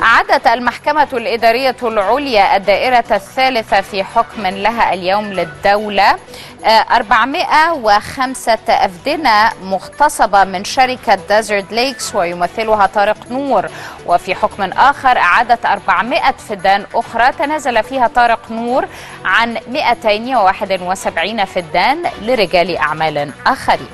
عادت المحكمة الإدارية العليا الدائرة الثالثة في حكم لها اليوم للدولة آه، 405 أفدنة مغتصبة من شركة ديزرت ليكس ويمثلها طارق نور. وفي حكم آخر أعادت 400 فدان أخرى. تنازل فيها طارق نور عن 271 فدان لرجال أعمال آخرين.